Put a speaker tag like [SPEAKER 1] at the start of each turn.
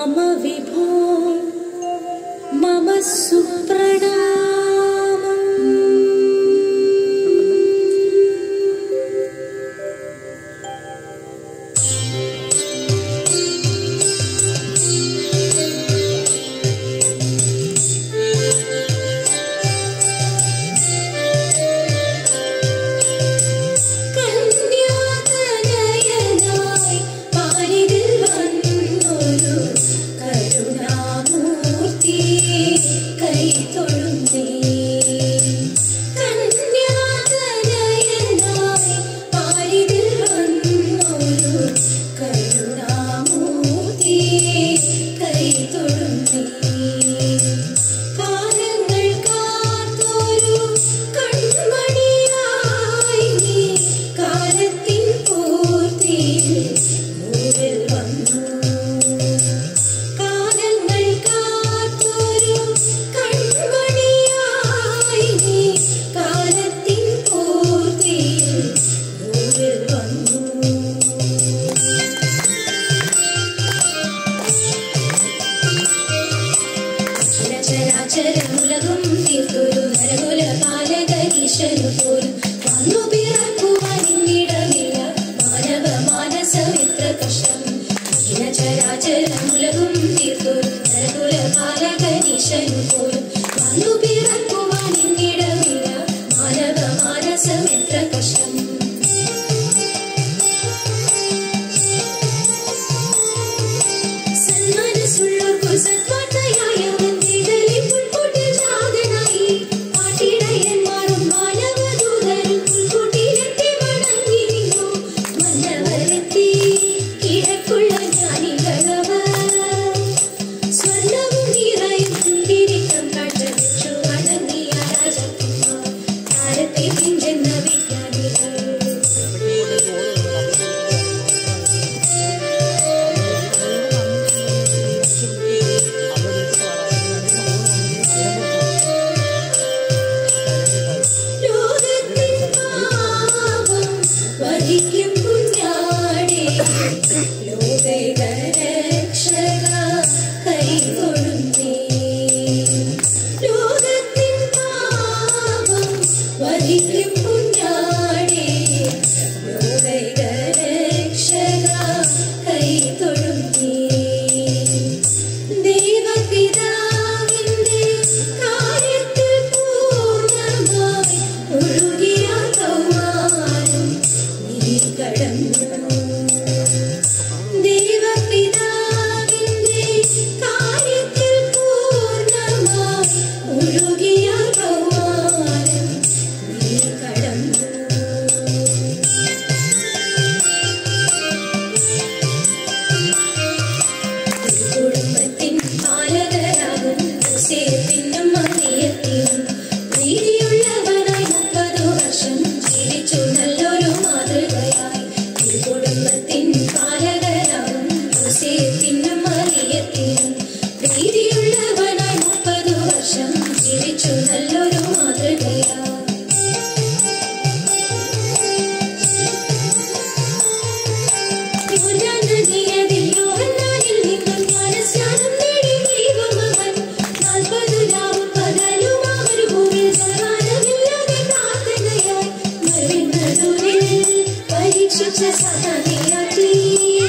[SPEAKER 1] मम विभो मम सुप्रण ചരാചരമുലകും തീർത്തൊരു നരകുല പാലകീശ്വരു പോലും വന്നു You. ¡Sí, sí! ജീവിച്ചു നല്ലൊരു മാതൃകയാ Just a